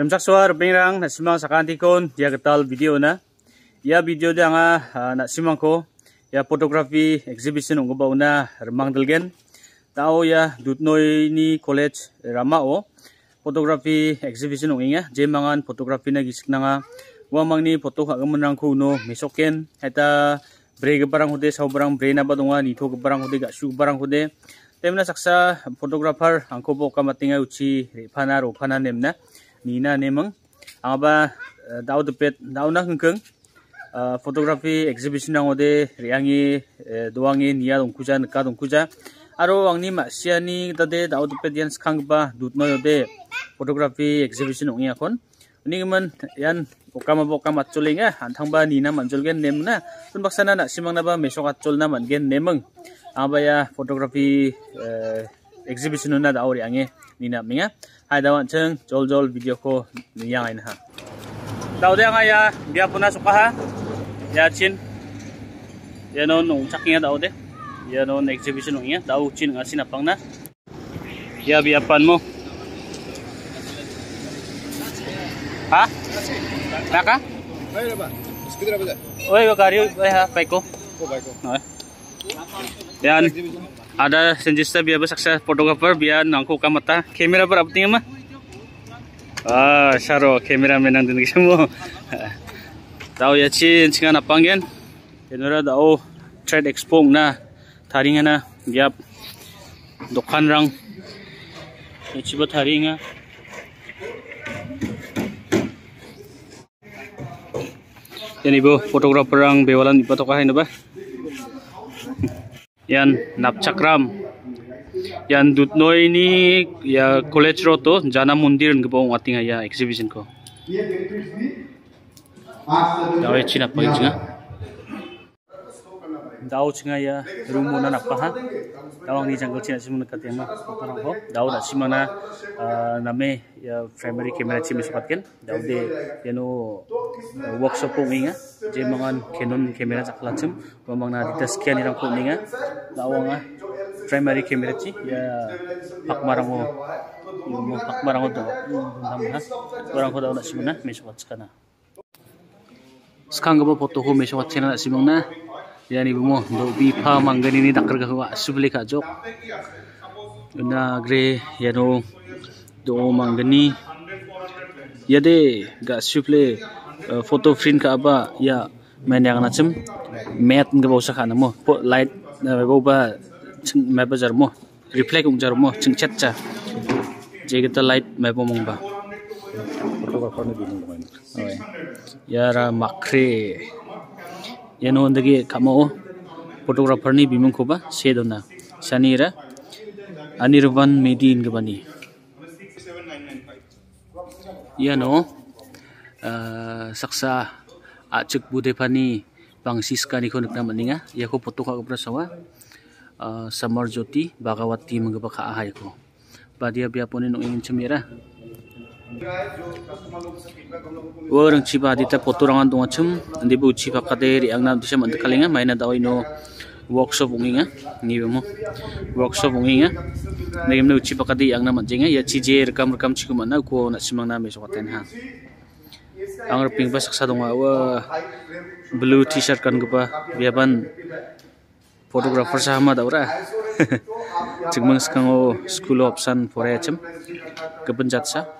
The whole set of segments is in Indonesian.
Remsak suar pengrang nak simang sakanti kon dia ketal video na. Ya video dia nga nak simang ko. Ya fotografi exhibition bau na remang delgen. Tao ya dutnoi ni college ramao fotografi exhibition ong inga. Je mangan fotografi na gisik na nga. Wa mangni foto ka gamanrang ko no eta bre barang hude sau barang bre na badonga ni tho barang hude ga su barang hude. Temna saksa photographer angko bo kamatinga uchi repana ro phana nemna nina nemang aba eh, daud pet dauna hengkeng eh, fotografi exhibition ang ode riangi eh, doangi nia dongkuja neka dongkuja aro angni masiani tade daud pet yan skang ba dutno yode fotografi exhibition ong yakon ini man yan okama bokama chulinga anthangba nina manjulgen nemna tun baksana na simang na ba mesok atchul na mangen nemang abaya fotografi exhibition na dauri ange nina minga. Hai dawan cheng jol jol video ko yang ain ha. Daw de nga ya dia puna suka ha. Ya chin. Ya non nong chaking daw de. Ya non exhibition nong ya daw chin nga sinapang na. Ya biapan mo. Ha? Naka Oi, kari, oi ha, paiko. Oh, paiko. Yan. Ada senjista biar sukses fotografer biar nangku kamata kamera berapa tinggi mah? Ah, saro kamera menang din semua. Tahu ya cin cingan apa ngen? Kenora tahu trade expo na taringan na biar dokan rang. Coba taringan. Yan ibu fotografer rang bewalan ipatokahin na ba? Yan napchakram. Yan dutno ini ya college roto jana mundir ngebong ating ya exhibition ko. Dawe china pa nga daw chinga ya rumo na napaha dawang ni jungle china simun katema parang ho daw na simana name ya primary camera chim sukatken daw de yano workshop ko nga. Je mangan canon camera chaklachim wa mangna dita scan irang ko nga. Dawanga primary camera chi ya pakmarango yung pakmarango namha orang ko daw na simuna mesukat kana sekarang gue foto ko mesukat china na simuna yan ibu mo. Do bipa manggan ini dakar ka wa. Subli ka jok. Na gre yano do manggani yade ga suple foto print ka ba. Ya men yang nachem met nga bo sakha mo. Po light na bo ba me ba jar mo. Reflect ung jar mo. Chung chat cha. Je ta light me bo mong ba. Yara makre yano ndagi kamo photographer ni bimung ko ba sedona sanira anirban medin gabani yano saksa acik bude pani bangsis kani ko nakna maninga. Ya ko foto ka kapra sawa samar joti bagawati mangaba ka ahay ko badia biaponin no ingin chemira orang ciba dita foto rangan dong acem andi bu ciba kade ri ang nam disa mant kalinga maina daw ino workshop unginga ni mo. Workshop unginga nagim na ciba kade ang nam jenga ya cije rekam rekam cikuma na ko na simang na meso katen ha. Ang raping basak sa dong wa blue t-shirt kan gupa biaban photographer sama daura. Cingmang sekango school option for acem kepenjat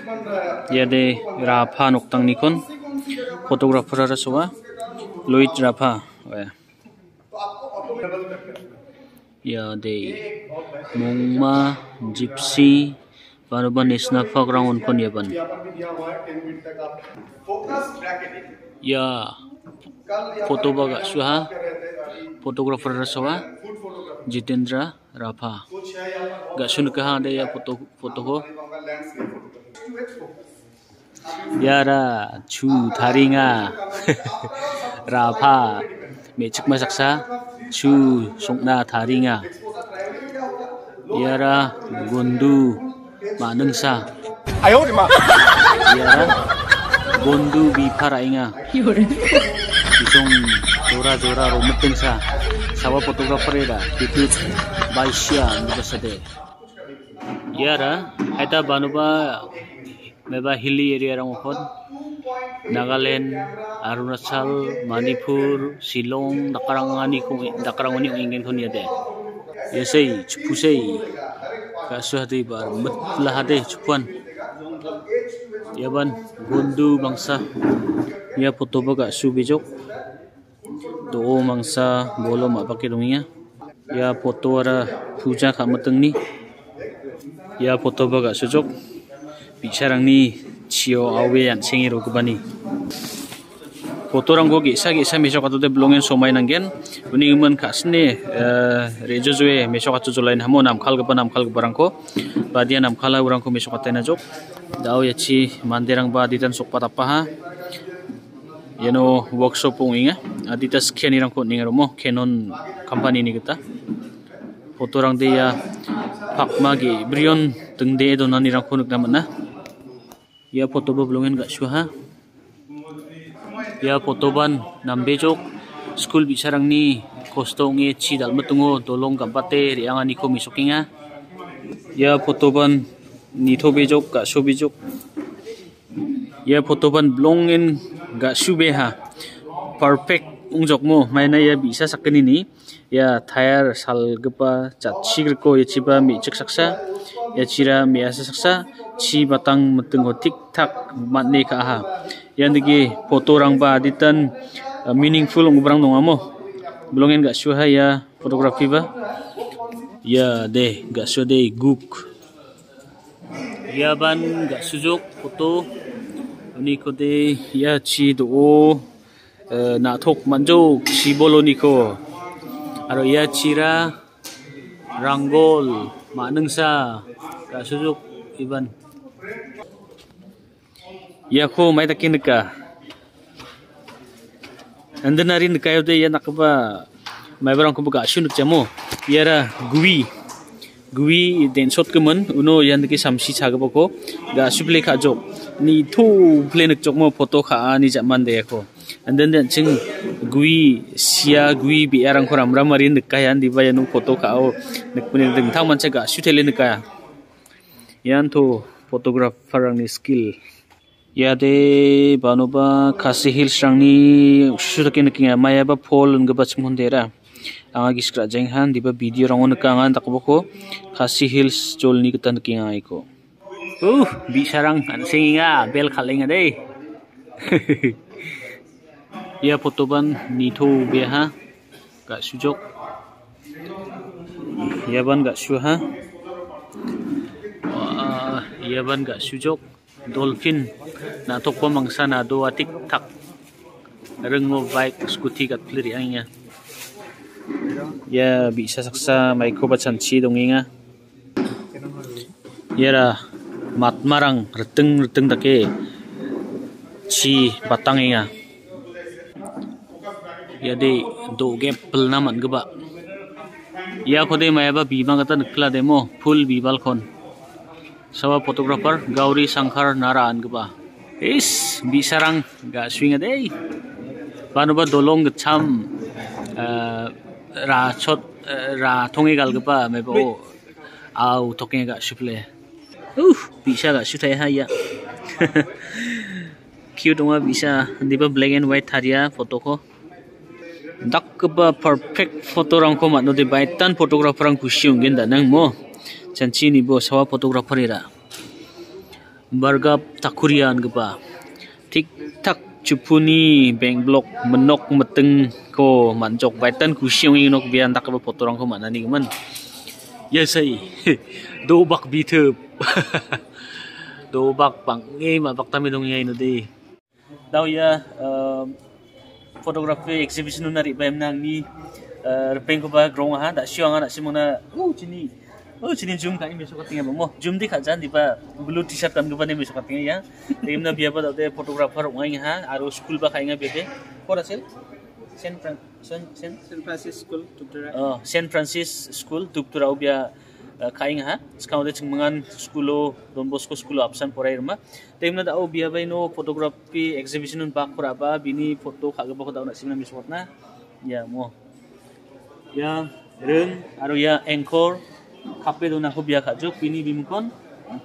jok ide ya de rafa noktang nikon fotografer ara soa loit rafa ya de mongma gypsy banaba national park rang on kon yaban ya photo बघा सुहा फोटोग्राफर रसवा जितेंद्र राफा गासुन कहा दे या photo photo को Yara chu tharinga rapa mechik masaksa chu songna tharinga Yara gondu manungsa. Ayo Yara gondu biparainga Isong jora-jora rometing sa sawa photographer era itu baisya nubasade Yara haita banuba meba hilly area rang ukhon Nagaland Arunachal Manipur Shillong dakarangani ko dakarangani ingen kon yade yesei chupusei. Kasu hati bar mutlah hade chupuan. Yaban gundu bangsa ya foto baga subijok do mangsa bolo ma pakai dunia ya foto ara puja kamateng ni. Ya foto baga sujok bicarang ni cio awe yang sengi rokubani foto ranggo gi sagi sa mesok atu de blongen somai nanggen. Uni iman kasne rejo zoe mesok atu jolain hamo nam khal gapa nam khal gapa rangko badia nam khala urangko mesok atena jok. Dau ya mandirang ba ditan sok patapa ha. Yano workshop pung inga. Adita scan irang ko ninga romo canon company ni kita foto rang de ya brion tengde do nani rang ko nuk na. Ya foto ba blongen ga syuha ya potoban nambejok school bisarang ni kosto nge chi dal matungo dolong gambate rianga ni ko misukinga ya potoban ni thobejok ka sobejok ya potoban blongen ga subeha perfect ungjok mo maina ya bisa sakani ni ya tayar sal gepa chat chigr ko ya chiba mi chik saksa ya chira mi asa saksa chi batang matungo tik tak matne ka ha yang digi foto orang ba ditan meaningful ngubrang dong amo belongin gak syuha ya fotografi ba ya deh gak syuha deh guk ya ban gak sujuk foto ini ko deh ya chi do uh, na thok manjo chi bolo niko aro ya chira ranggol manungsa gak sujuk iban ya ko mai takin ka. Anda nari nikayo de ya nakaba mai barang ko buka shunu chamo yara gui. Gui den shot kemen uno yan ki samsi chaga boko ga suple kha jok. Ni thu ple nak jok mo photo kha ani jaman de ko and then then ching gui sia gui bi arang ko ramra mari nikaya di ba yanu photo kha o. Nikpuni ding thang man cha ga shutele nikaya yan to photographer ang ni skill. Yade banuba kasi hills rangni shudakin kinga maya ba phol nga ba chimhondera anga giskra jenghan diba video rangon ka anga takboko kasi hills jolni kitan kinga iko uh bisarang an singa bel khalenga dei ya fotoban nitho beha ga sujok yaban ga shuha yaban ga sujok dolphin na pa mangsa na do atik tak. Rengo bike scooty kat pleri anya ya bisa saksa mai ko bacan chi donginga yara mat marang reteng reteng dake chi batanginga ya de do game pel naman geba ya ko de mai ba bima kata nikla demo full bibal kon sawa photographer Gauri Sangkar Naraan ba is bisarang ga swing ade pano ba dolong cham ra chot ra thongi gal ba me bo au toking ga shuple uh bisa ga shutai ha ya cute ma bisa diba black and white tharia photo ko dak ba perfect photo rang ko ma no de baitan photographer ang kushi ungen da nang mo. Chanchi ni bo sawa photographer ira. Takurian gapa tik tak chupuni bank block menok meteng ko manjok baitan kusiong inok bian tak ba fotorang ko manani man ya sai. Do bak bitep do bak pang nge ma bak tami dong yai no de daw ya fotografi exhibition nari bayam nang ni repeng ko ba grong ha da siang ana simona uh chini Oh, sini zoom kami besok katanya bang. Mo, zoom di kajan di pa blue t-shirt kan gubani besok katanya ya. Tim na biya pa daw photographer ngai ha, aro school ba kaya nga biya Ko rasil? Saint Fran Saint Saint Francis School Tuptura. Oh, Saint Francis School Tuptura biya Eh, kainga ha? Skau de chingmangan skulo don bosko skulo apsan porai rma temna da au bia bai no fotografi exhibition un pak pura ba bini foto khaga bako khodau na simna miswat na. Ya mo ya ren aro ya encore kape dona ho bia khaju bini bimkon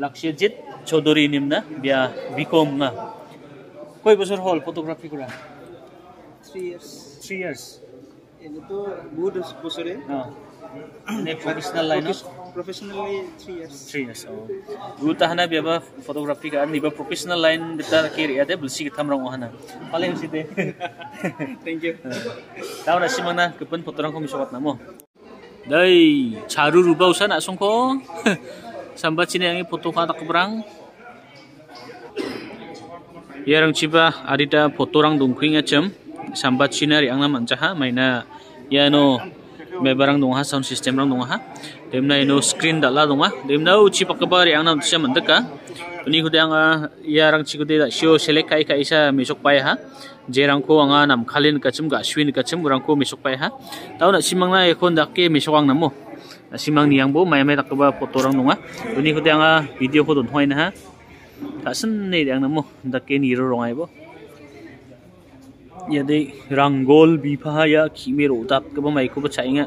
lakshya jit chodori nimna bia bikom na. Koi bosor hol fotografi kura 3 years. 3 years. Ini tuh gue udah in a professional line of professionally 3 years. 3 years oh. Gu ta hana beba photography ka ni ba professional line ta ke ria de bulsi tham rong hana thank you. Ta ra simana kepen photograng ko mi sokat namo. Dai charu ruba usan asong ko sambat sini yang foto ka tak berang yarang chiba adita foto rang dungkhing acham sambat sinari angna manchaha maina yano may barang dong ha sound system rang dong ha. Demna ino screen dala dong ha. Demna uchi pakabar yang nam siya mandaka Ini ko ang yarang chiku de sio select kai kai isa misok pai ha. Jerang ko anga nam khalin kachum ga swin kachum urang ko misok pai ha. Tau na simang na ekon dakke misok ang namo na simang niyang bo may may takba fotorang nunga ini ko ang video ko don hoy na ha. Kasan ne ang namo dakke ni ro rongai bo ya de ranggol bipa ya kimero dat ka ba mai ko ba chainga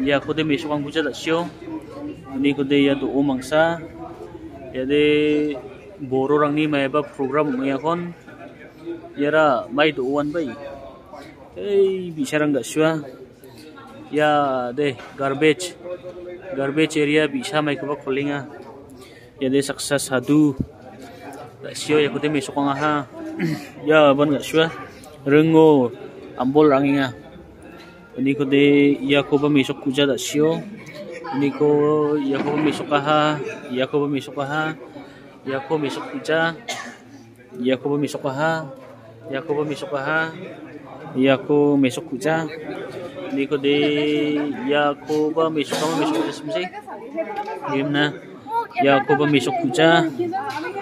ya ko de misok ang buja da sio ini ko de ya do mangsa ya de boro rang ni mai program mai kon yara mai do wan bai ei bisarang ga shwa ya de garbage garbage area bisa mai ko ba kholinga ya de success hadu ya ko de mesok nga ha ya ban ga shwa rengo ambol ranginga. Ini ko de ya ko ba mesok kuja da sio ini ko Yakob misukaha Yakob misukaha Yakob misukuja Yakob misukaha Yakob misukaha Yakob misukuja ini ko de Yakob misukaha misukuja semsi gimna Yakob misukuja Yarang ko de da siyo misukaha Yakob misukaha Yakob misukuja Yakob misukaha tao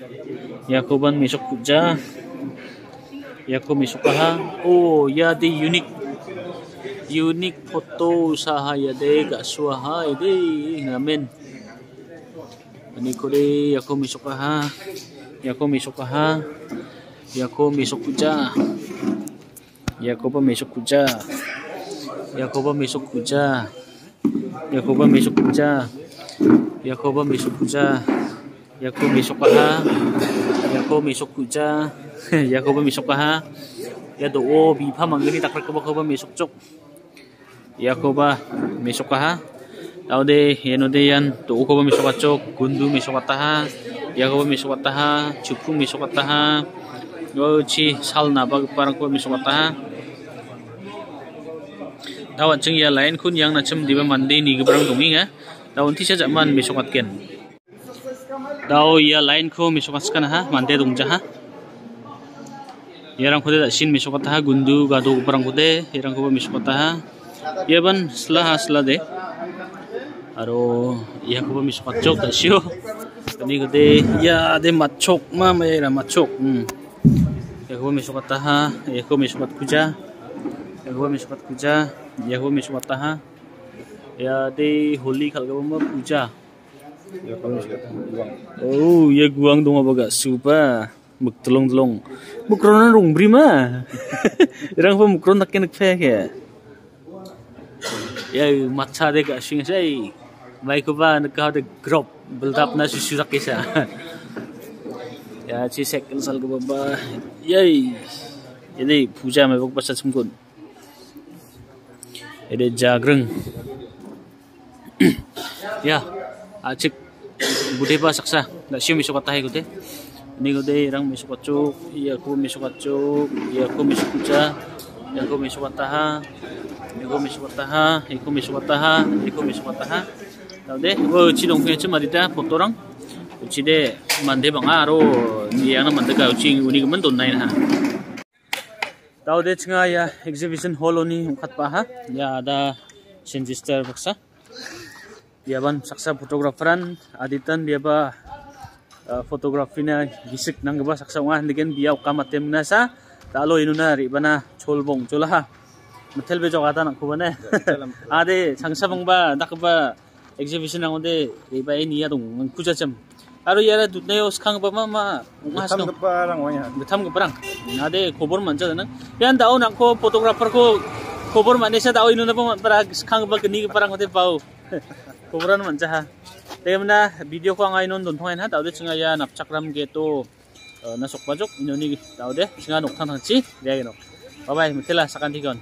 ko ban mi ja ya ko ban mi ja ya ko mi ha oh ya the unique. Unique photo sahaya de ga suaha de. Ngamen ani ko de yako misuka ha yako misuka ha yako misukuja yako pa misukuja yako pa misukuja yako pa misukuja yako pa misukuja yako misuka ha yako misukuja yako pa misuka ha ya do o bi pa mangani takrak ko ba misuk chok Yakoba Misokaha Taude Yenode yan. Tuukoba Misokachok Gundu Misokataha Yakoba Misokataha Chupu Misokataha Gochi Salna bag parang ko Misokataha Tawat cheng ya lain kun yang nachem diba mandi ni gebrang dungi nga Tawon ti siya jaman misokatken Daw ya lain ko misokaskan ha? Mande dungja ha Yarang kode da sin misokataha gundu gado parang kode yarang ko misokataha ya ban selah selah deh aro ya ko mis macok ta sio. Ini gede ya de macok ma me ra macok hmm. Ya ko mis kata ha ya ko mis kat kuja. Ya ko mis kat kuja ya ko mis kata ha ya de holi khal ga ma puja ya ko mis kata oh ya guang dong apa supa? Muk telong telong mukronan rong brima. Irang pa mukron nak kenek fe ya? Ya matcha de ka sing sai mai ko ba ka de grop build up na kisa ya chi sek sal ko ba yai. Ini puja mai pasat sumkun ini jagreng. Ya acik. Bude pa saksa. Na siyo ko te ini ko de irang misuk acuk iya ko misuk acuk iya ko misuk kuca. Iya ko misuk ataha iya ko misuk ataha iya ko misuk ataha iya ko misuk ataha tau de wo chi dong phe chuma dita fotorang uchi de mande banga aro. Iya na mande ka uchi uni ko man don nai na tau de chinga ya exhibition hall oni ungkat pa ha ya ada Shinjister baksa Biaban saksa fotograferan aditan dia ba uh, fotografi na gisik nang ba saksa nga ndigen biaw kamatem na sa talo inu na ri bana cholbong chola metel be jogata na kubane. Ade sangsa bang ba dak ba exhibition ang onde ri ba ini ya dong kuja cham aro yara dutneyo skang ba ma ma Tam ke parang wanya. betam ke perang ade kobor manca dana. Yan dao nak ko fotografer ko kobor manesha dao inu na pa para skang ba kini ke perang ote pau koboran manca ha temna video ko ngai non don thongai ha dao de chinga ya napchakram ge to nasok pajok inoni dao de chinga nok thang thang chi de ge no bye bye mutela sakan tikon